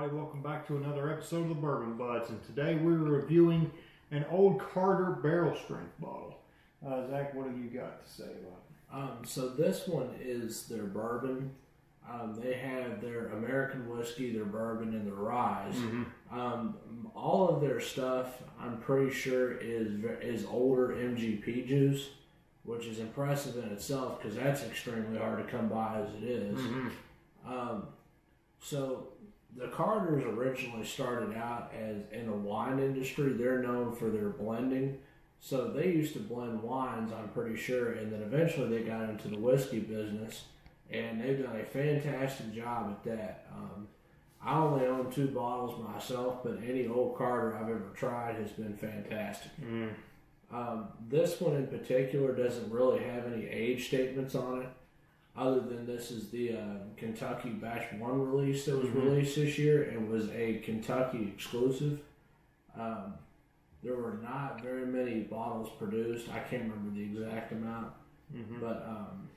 everybody. Welcome back to another episode of the Bourbon Buds. And today we're reviewing an old Carter barrel strength bottle. Uh, Zach, what have you got to say about it? Um, so this one is their bourbon. Um, they have their American whiskey, their bourbon, and their rye. Um, all of their stuff, I'm pretty sure, is is older MGP juice, which is impressive in itself because that's extremely hard to come by as it is. Um, so the Carters originally started out as in the wine industry. They're known for their blending. So they used to blend wines, I'm pretty sure, and then eventually they got into the whiskey business, and they've done a fantastic job at that. Um, I only own two bottles myself, but any old Carter I've ever tried has been fantastic. Mm. Um, this one in particular doesn't really have any age statements on it, other than this is the uh, Kentucky Batch 1 release that was Mhm. released this year and was a Kentucky exclusive. Um, there were not very many bottles produced. I can't remember the exact amount, Mhm. but um,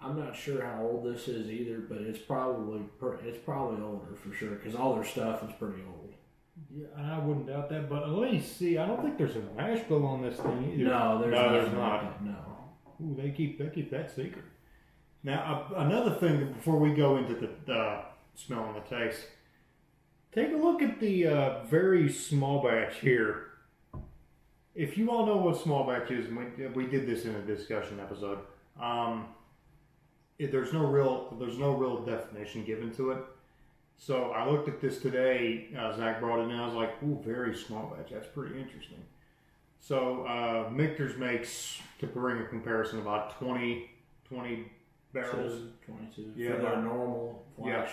I'm not sure how old this is either. But it's probably it's probably older for sure because all their stuff is pretty old. Yeah, I wouldn't doubt that. But let me see. I don't think there's a mash bill on this thing. either. No, there's no, there's not. No. Ooh, they keep they keep that secret. Now, uh, another thing before we go into the uh, smell and the taste, take a look at the uh, very small batch here. If you all know what small batch is, we, we did this in a discussion episode. Um, it, there's no real there's no real definition given to it. So I looked at this today. Uh, Zach brought it in. I was like, "Ooh, very small batch. That's pretty interesting." So uh, Michter's makes, to bring a comparison, about 20, 20 barrels. 22 Yeah, for their normal Yeah.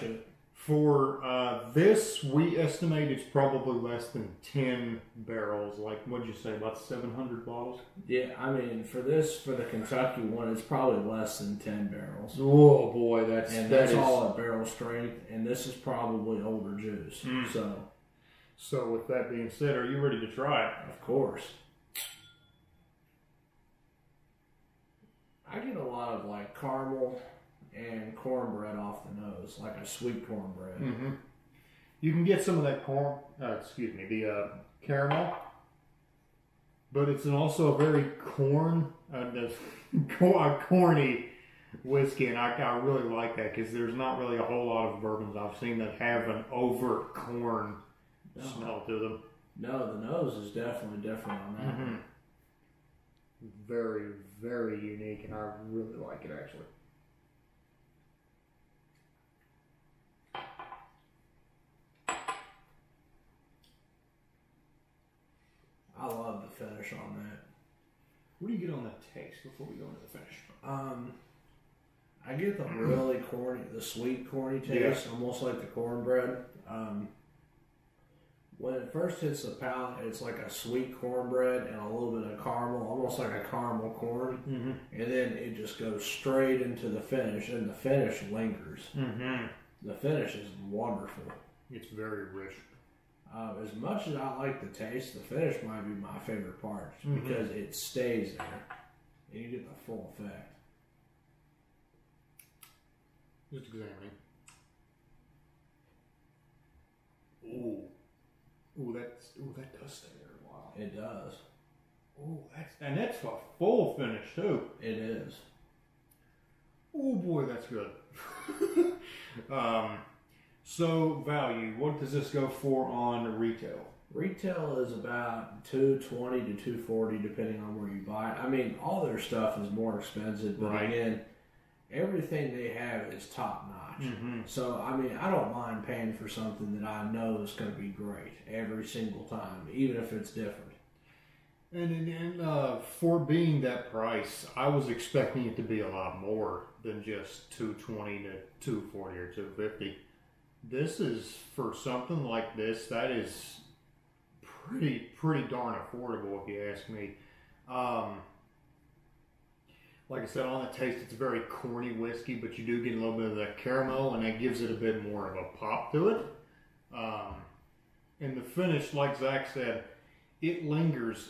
For uh, this, we estimate it's probably less than 10 barrels. Like, what'd you say, about 700 bottles? Yeah. I mean, for this, for the Kentucky one, it's probably less than 10 barrels. Oh, boy, that's, And that that's all at barrel strength, and this is probably older juice. Mm. So, So, with that being said, are you ready to try it? of course. I get a lot of like caramel and cornbread off the nose, like a sweet cornbread. Mm-hmm. You can get some of that corn, uh, excuse me, the uh, caramel, but it's an also a very corn, uh, cor- uh, corny whiskey, and I, I really like that because there's not really a whole lot of bourbons I've seen that have an overt corn No. smell to them. No, the nose is definitely different on that. Mhm. Very, very unique, and I really like it actually. I love the finish on that. What do you get on the taste before we go into the finish? Um, I get the really corny, the sweet corny taste, almost like the cornbread. Um, when it first hits the palate, it's like a sweet cornbread and a little bit of caramel, almost like a caramel corn, Mm-hmm. and then it just goes straight into the finish, and the finish lingers. Mm-hmm. The finish is wonderful. It's very rich. Uh, as much as I like the taste, the finish might be my favorite part Mhm. because it stays there, and you get the full effect. Just examining. Ooh. Ooh, that's ooh, that does stay there a while. It does. Ooh, that's and that's a full finish too. It is. Oh boy, that's good. um, so value. What does this go for on retail? Retail is about two twenty to two forty, depending on where you buy it. I mean, all their stuff is more expensive, but Right. again, everything they have is top notch. Mm-hmm. So, I mean, I don't mind paying for something that I know is going to be great every single time, even if it's different. And, and, and uh, for being that price, I was expecting it to be a lot more than just two twenty to two forty or two fifty. This is for something like this. That is pretty pretty darn affordable, if you ask me. Um, like I said, on the taste, it's a very corny whiskey, but you do get a little bit of that caramel, and that gives it a bit more of a pop to it. Um, and the finish, like Zach said, it lingers.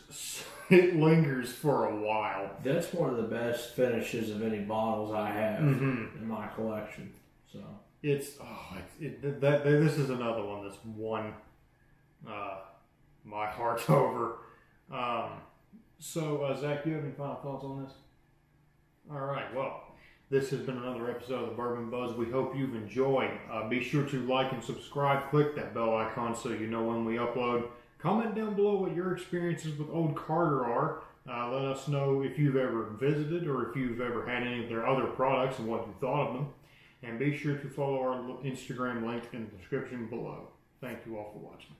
It lingers for a while. That's one of the best finishes of any bottles I have Mm-hmm. in my collection. So, it's oh, it, it, that, this is another one that's won uh, my heart over. Um, so, uh, Zach, do you have any final thoughts on this? All right. Well, this has been another episode of the Bourbon Buds. We hope you've enjoyed. Uh, be sure to like and subscribe. Click that bell icon so you know when we upload. Comment down below what your experiences with Old Carter are. Uh, let us know if you've ever visited or if you've ever had any of their other products and what you thought of them. And be sure to follow our Instagram link in the description below. Thank you all for watching.